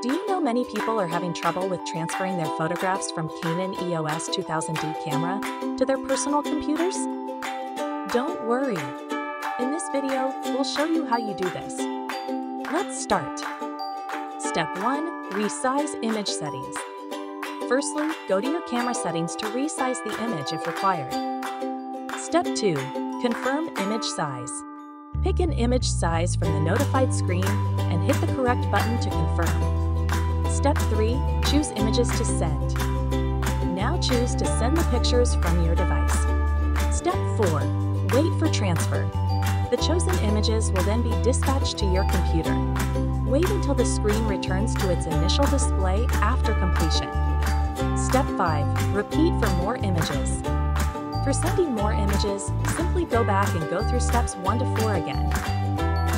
Do you know many people are having trouble with transferring their photographs from Canon EOS 2000D camera to their personal computers? Don't worry. In this video, we'll show you how you do this. Let's start. Step 1. Resize image settings. Firstly, go to your camera settings to resize the image if required. Step 2. Confirm image size. Pick an image size from the notified screen and hit the correct button to confirm. Step 3. Choose images to send. Now choose to send the pictures from your device. Step 4. Wait for transfer. The chosen images will then be dispatched to your computer. Wait until the screen returns to its initial display after completion. Step 5. Repeat for more images. For sending more images, simply go back and go through steps 1 to 4 again.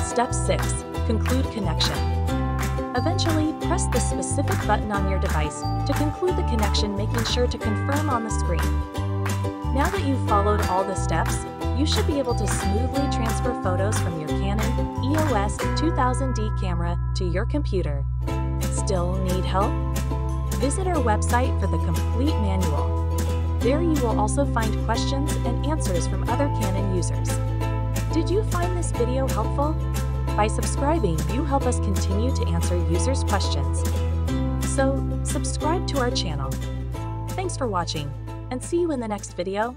Step 6. Conclude connection. Eventually, press the specific button on your device to conclude the connection making sure to confirm on the screen. Now that you've followed all the steps, you should be able to smoothly transfer photos from your Canon EOS 2000D camera to your computer. Still need help? Visit our website for the complete manual. There you will also find questions and answers from other Canon users. Did you find this video helpful? By subscribing, you help us continue to answer users' questions. So, subscribe to our channel. Thanks for watching, and see you in the next video.